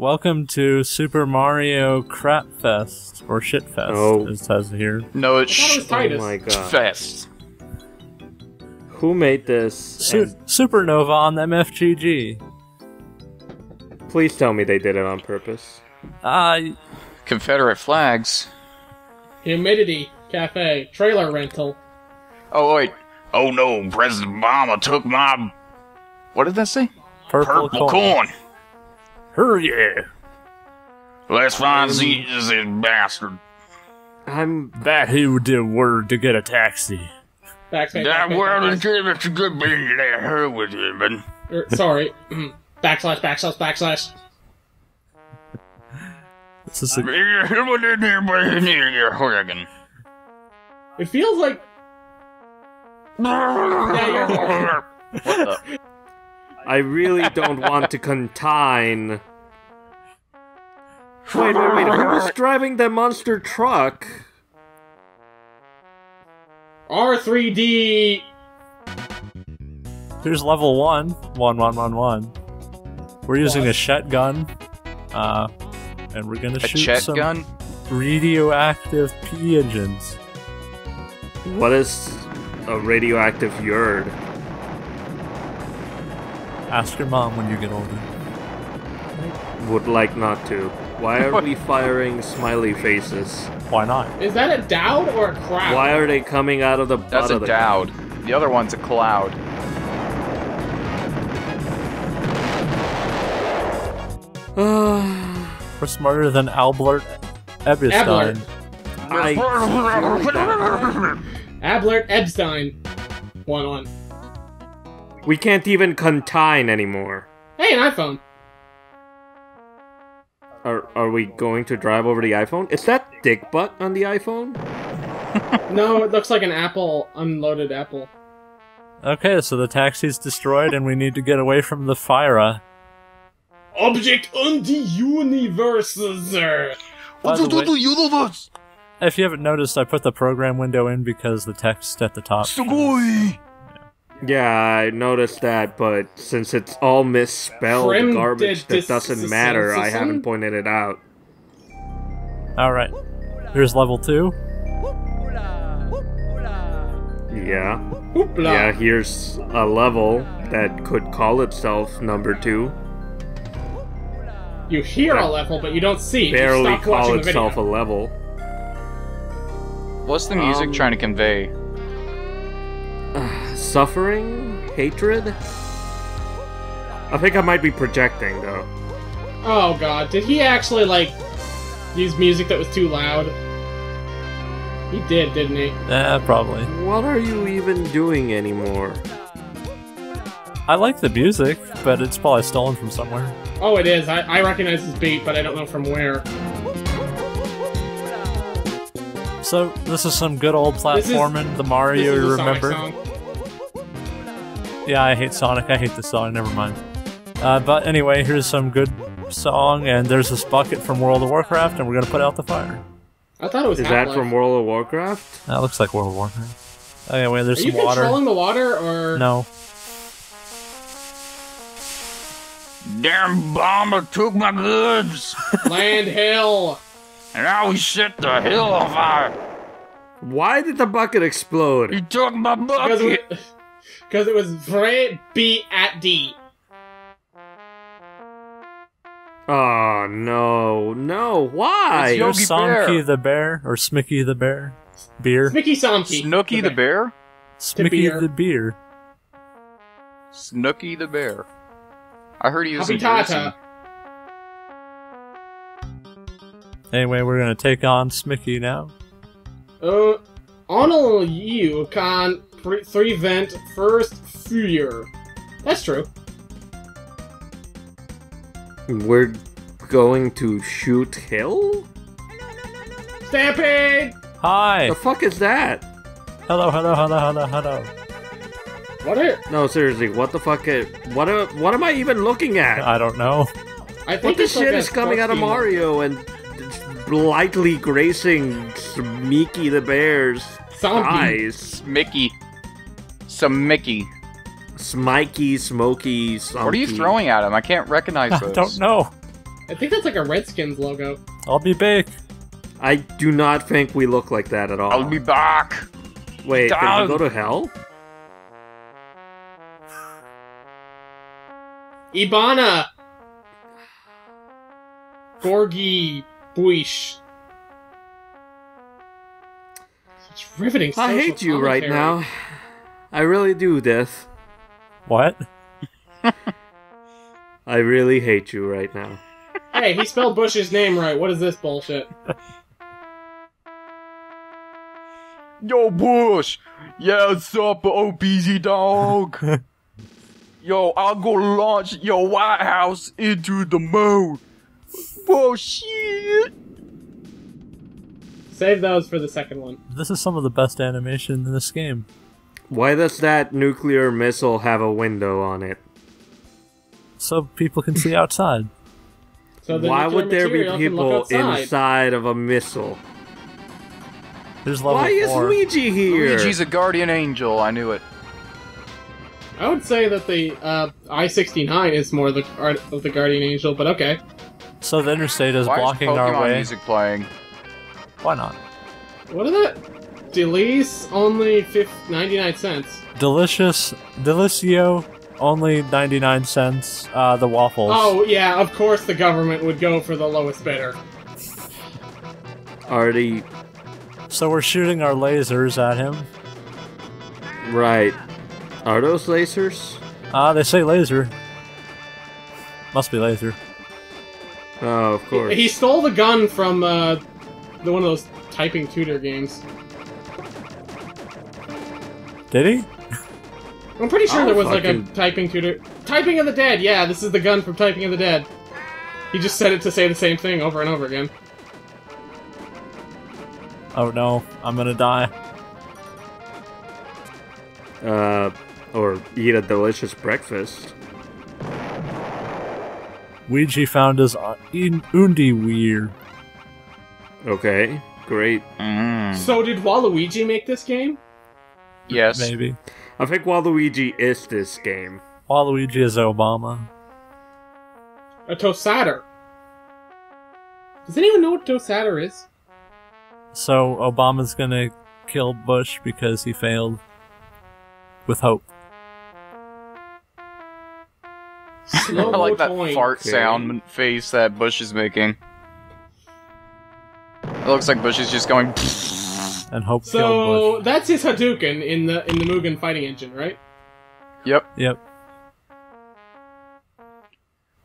Welcome to Super Mario Crap Fest or Shit Fest, Oh. it says here. No, it's I thought it sh- Oh my god. fest. Who made this? Su- And Supernova on MFGG. please tell me they did it on purpose. Uh, Confederate flags. Humidity Cafe trailer rental. Oh wait. Oh no, President Obama took my. What did that say? purple, Purple corn. corn. Hurry yeah. Let's find this bastard. I'm That who did word to get a taxi. Backspace. That backspace, world backspace. is good. It's a good being there. Her with him, man. Er, sorry. backslash, backslash, backslash. This is a, It feels like yeah, What the? I really don't want to contine. Wait, wait, wait. who was driving that monster truck? R3D. here's level one. One, one, one, one. We're using a shotgun. Uh, and we're gonna A shoot Chet some gun? radioactive pigeons. What is a radioactive yard? Ask your mom when you get older. Would like not to. Why are we firing smiley faces? Why not? Is that a Dowd or a crowd? Why are they coming out of the butt That's a of the Dowd. The other one's a cloud. We're smarter than Albert Eberstein. Eblert. I Ablert Epstein. One on. We can't even contine anymore. Hey, an iPhone. Are are we going to drive over the iPhone? Is that dick butt on the iPhone? No, it looks like an Apple unloaded Apple. Okay, so the taxi's destroyed and we need to get away from the fire. Object on the universe, sir. By the way, universe? if you haven't noticed, I put the program window in because the text at the top. Yeah, I noticed that, but since it's all misspelled Prim garbage that doesn't matter, I haven't pointed it out. Alright, here's level two. Yeah. Hoopla. Yeah, here's a level that could call itself number two. You hear a level, but you don't see. You Barely stop call itself a level. What's the music Um, trying to convey? Suffering? Hatred? I think I might be projecting, though. Oh god, did he actually like use music that was too loud? He did, didn't he? Yeah, probably. What are you even doing anymore? I like the music, but it's probably stolen from somewhere. Oh, it is. I, I recognize his beat, but I don't know from where. So, this is some good old This is- platforming, the Mario you a Sonic remember. Song. Yeah, I hate Sonic. I hate the song. Never mind. Uh, but anyway, here's some good song, and there's this bucket from World of Warcraft, and we're gonna put out the fire. I thought it was Is that Half-Life. from World of Warcraft? That looks like World of Warcraft. Anyway, there's Are you some water. Are you controlling the water, or No. Damn bomber took my goods, Land Hill? and now we set the hill on fire. Why did the bucket explode? He took my bucket. It, because it was Vray B at D. Oh no, no, why? It's Yogi There's Somky Bear. the bear, or Smicky the bear. Beer. Mickey Somke. Snooky the bear. Smicky beer. the beer. Snooky the bear. I heard he was in Habitata. Anyway, we're gonna take on Smicky now. Uh, only you can pre- prevent first fear. That's true. We're going to shoot Hill? Stampede! Hi! The fuck is that? Hello, hello, hello, hello, hello. What are... No, seriously, what the fuck? Is, what? A, what am I even looking at? I don't know. I think what the it's like shit is coming out of. Mario and lightly gracing Smeeky the Bear's Zombie. eyes? Mickey. Some Mickey. Smikey, Smoky, What are you throwing at him? I can't recognize I those. don't know. I think that's like a Redskins logo. I'll be back. I do not think we look like that at all. I'll be back. Wait, did down. you go to hell? Ibana! Gorgi Buish. Such riveting I hate you right now. I really do, Death. What? I really hate you right now. Hey, he spelled Bush's name right. What is this bullshit? Yo, Bush. Yeah, what's up, OBZ dog? Yo, I'll go launch your White House into the moon. Bullshit. Save those for the second one. This is some of the best animation in this game. Why does that nuclear missile have a window on it? So people can see outside. So the Why would there be material can look people inside of a missile? There's level Why is. Luigi here? Luigi's a guardian angel. I knew it. I would say that the uh, I-69 is more the art of the Guardian Angel, but okay. So the interstate is Why blocking is Pokemon our way. music playing? Why not? What is that? Delise only fif- 99 cents. Delicious, Delicio, only 99 cents. Uh, the waffles. Oh yeah, of course the government would go for the lowest bidder. Already So we're shooting our lasers at him. right. Are those lasers? Ah, they say laser. Must be laser. Oh, of course. He stole the gun from uh, the one of those typing tutor games. Did he? I'm pretty sure Oh, there was like a typing tutor. Typing of the Dead. Yeah, this is the gun from Typing of the Dead. He just said it to say the same thing over and over again. Oh no, I'm gonna die. Uh, or eat a delicious breakfast. Ouija found his uh, in- Undi weir. Okay, great. Mm. So did Waluigi make this game? Yes. Maybe. I think Waluigi is this game. Waluigi is Obama. A Tosader. Does anyone know what Tosader is? So Obama's gonna kill Bush because he failed. With hope. Slow I like that toy. fart Okay. sound face that Bush is making. It looks like Bush is just going. And hope So killed Bush. that's his Hadouken in the in the Mugen fighting engine, right? Yep. Yep.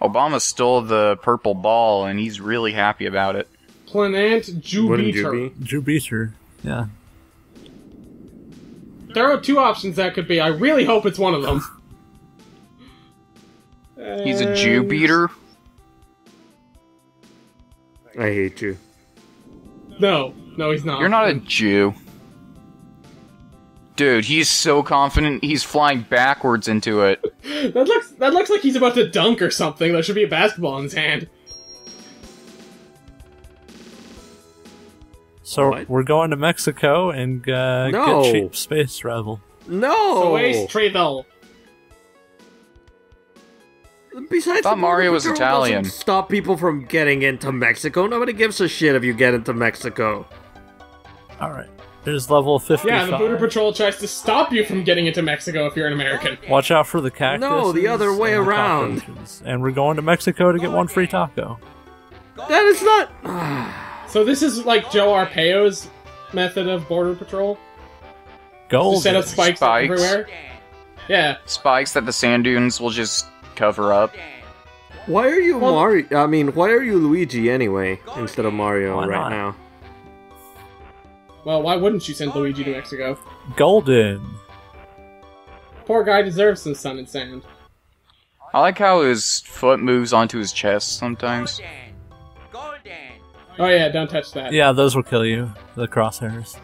Obama stole the purple ball, and he's really happy about it. Planant Wouldn't you Jupiter. be? Drew Beecher. Yeah. There are two options that could be. I really hope it's one of them. He's a Jew beater. I hate you. No, no, he's not. You're not a Jew. Dude, he's so confident he's flying backwards into it. That looks that looks like he's about to dunk or something. There should be a basketball in his hand. So What? we're going to Mexico and uh, No. get cheap space travel. No. So Ace Trevel. Besides, Thought Mario was Italian. Stop people from getting into Mexico. Nobody gives a shit if you get into Mexico. All right. There's level 55. Yeah, the Border Patrol tries to stop you from getting into Mexico if you're an American. Watch out for the cactus. No, the other way around. And we're going to Mexico to get one free taco. That is not. So this is like Joe Arpaio's method of Border Patrol. Gold. Set up spikes, Spikes. everywhere. Yeah. Spikes that the sand dunes will just cover up. Why are you Well- Mario? I mean, why are you Luigi anyway instead of Mario right not? now? Well, why wouldn't you send Luigi to Mexico? Golden. Poor guy deserves some sun and sand. I like how his foot moves onto his chest sometimes. Oh yeah, don't touch that. Yeah, those will kill you. The crosshairs.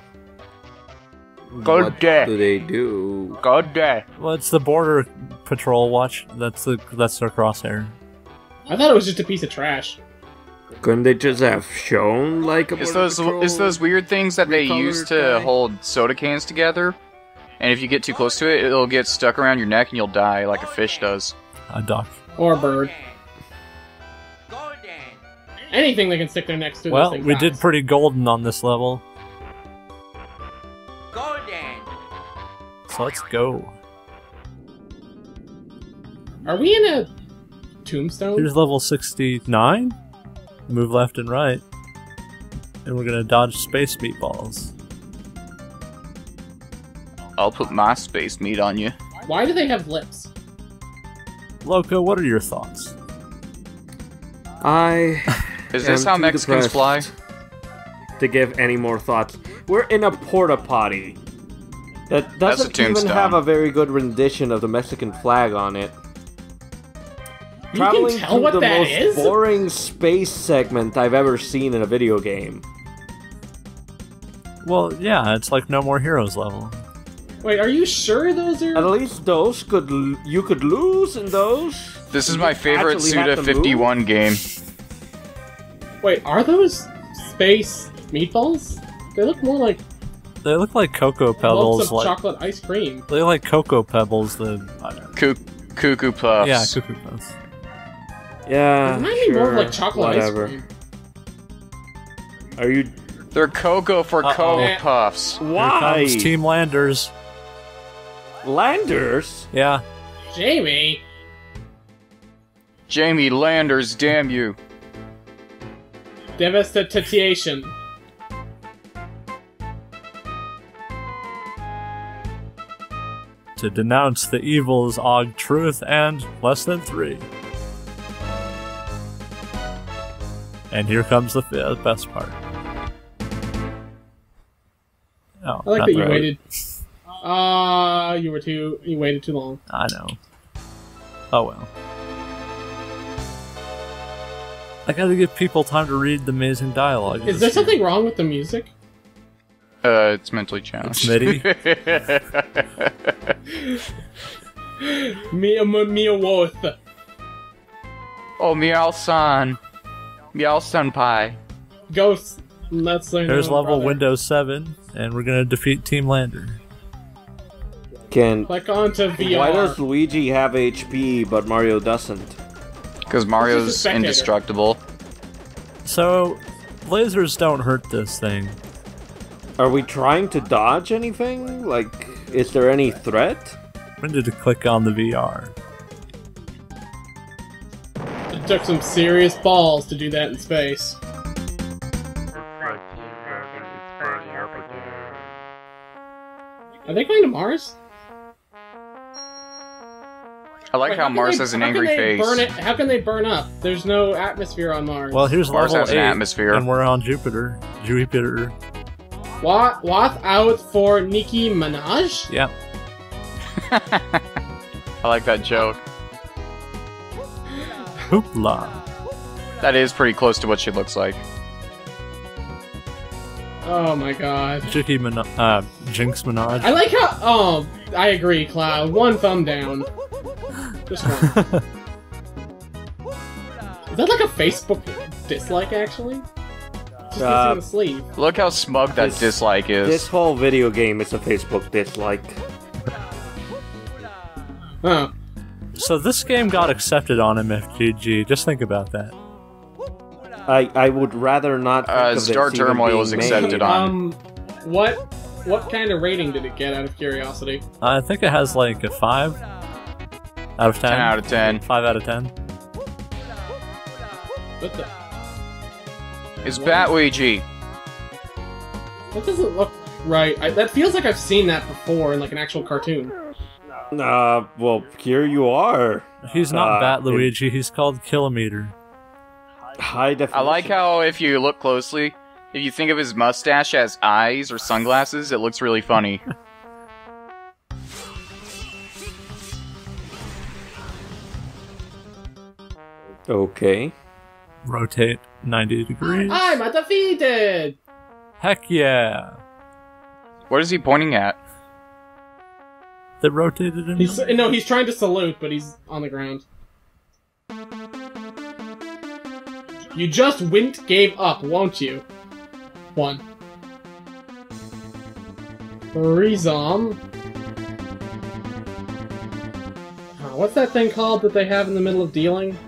Go what there. do they do? God damn. Well, it's the border patrol watch. That's the that's their crosshair. I thought it was just a piece of trash. Couldn't they just have shown like a It's those Patrol? it's those weird things that they use to guy? hold soda cans together. And if you get too close to it, it'll get stuck around your neck and you'll die like a fish does. A duck. Or a bird. anything they can stick their necks to. Well, this thing we did pretty golden on this level, so let's go. Are we in a tombstone? Here's level 69. Move left and right. And we're gonna dodge space meatballs. I'll put my space meat on you. Why do they have lips? Loco, what are your thoughts? I Is this how Mexicans fly? To give any more thoughts, we're in a porta potty that doesn't even have a very good rendition of the Mexican flag on it. You Traveling can tell through what the that most is. boring space segment I've ever seen in a video game. Well, yeah, it's like No More Heroes level. Wait, are you sure those are? At least those could l- you could lose in those. This is my favorite Suda fifty one game. Wait, are those space meatballs? They look more like They look like Cocoa lumps Pebbles, of like chocolate ice cream. they look like Cocoa Pebbles. The I don't know. Coo- Cuckoo Puffs. yeah, Cuckoo Puffs. Yeah, Remind me sure, more of like chocolate whatever. ice cream. Are you? They're Cocoa for Uh-oh. Cocoa Puffs. Here Why? comes Team Landers. Landers? Yeah, Jamie, Jamie Landers, damn you. devastation. To denounce the evils Og Truth and less than three. And here comes the f- best part. Oh, I like that you really. waited. Ah, you were too. You waited too long. I know. Oh well. I gotta give people time to read the amazing dialogue. Is there something wrong with the music? Uh, it's mentally challenged. MIDI? Mia Mia Mia Woth. oh, Meow-san. Meow-san pie. Ghosts. Let's learn. There's level brother. Windows 7, and we're gonna defeat Team Lander. Can Click onto VR. why does Luigi have HP but Mario doesn't? Because Mario's indestructible. So, lasers don't hurt this thing. Are we trying to dodge anything? Like, is there any threat? When did it click on the VR? It took some serious balls to do that in space. Are they going to Mars? I like Wait, how can Mars they- has an how can angry they face. Burn it? How can they burn up? There's no atmosphere on Mars. Well, here's Mars level has an atmosphere. and we're on Jupiter. Jupiter. Wa- Wath out for Nicki Minaj? Yeah. I like that joke. Hoopla. That is pretty close to what she looks like. Oh my god. Jicky Minaj. Uh, Jinx Minaj. I like how. Oh, I agree, Cloud. One thumb down. Just one. Is that like a Facebook dislike, actually? Just Uh, missing. Look how smug that This- dislike is. This whole video game is a Facebook dislike. Oh. so this game got accepted on MFGG. Just think about that. I I would rather not. Think Uh, of Star even Turmoil was accepted made. on. Um, what what kind of rating did it get out of curiosity? I think it has like a 5 out of 10. 10 out of 10. 5 out of 10. What the? It's Batouija. That doesn't look right. I, that feels like I've seen that before in like an actual cartoon. Uh, well, here you are. He's not Uh, Bat it- Luigi, he's called Kilometer. High definition. I like how if you look closely, if you think of his mustache as eyes or sunglasses, it looks really funny. Okay. Rotate 90 degrees. I'm undefeated. Heck yeah! What is he pointing at? That rotated in. He's no, he's trying to salute, but he's on the ground. You just went gave up, won't you? One. Rhizom. Oh, ah, what's that thing called that they have in the middle of dealing?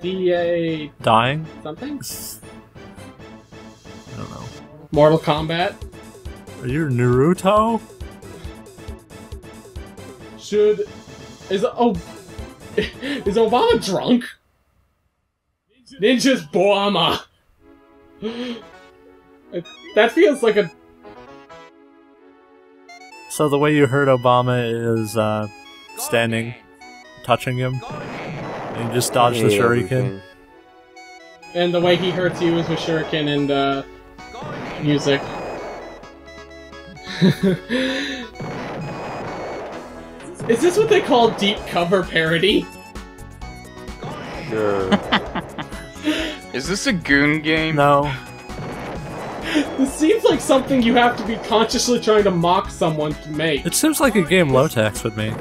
DA Dying? something? I don't know. Mortal Kombat? Are you Naruto? Should is oh is Obama drunk? Ninja's Boama. That feels like a So the way you heard Obama is uh, standing, touching him, and just dodge the shuriken. everything. and the way he hurts you is with shuriken and uh, music. is this what they call deep cover parody? Sure. Is this a goon game? No, This seems like something you have to be consciously trying to mock someone to make. it seems like a game Lotex would make.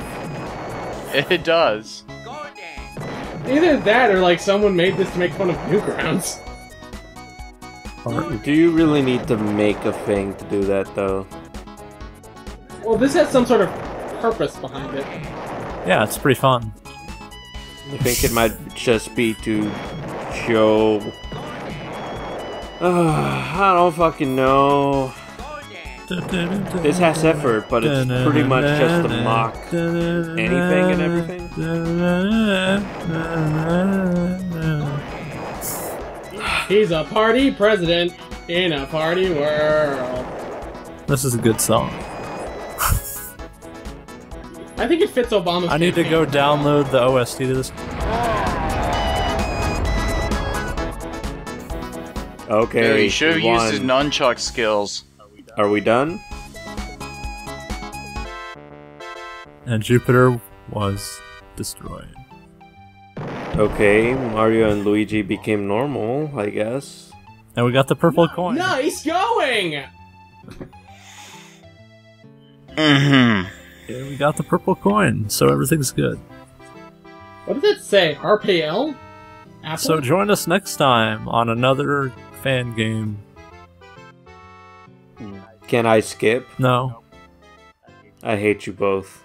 It does. Either that or like someone made this to make fun of Newgrounds. Do you really need to make a thing to do that, though? Well, this has some sort of purpose behind it. Yeah, it's pretty fun. I think it might just be to show. Uh, I don't fucking know. This has effort, but it's pretty much just to mock anything and everything. He's a party president in a party world. This is a good song. I think it fits Obama's. I need to go download the OST to this. Okay. Dude, he should have used his won. nunchuck skills. Are we done? And Jupiter was destroyed. Okay, Mario and Luigi became normal, I guess. And we got the purple coin. Nice going. Mm-hmm. Yeah, we got the purple coin, so everything's good. What does it say? RPL? Apple? So join us next time on another fan game. Can I skip? No. I hate you both.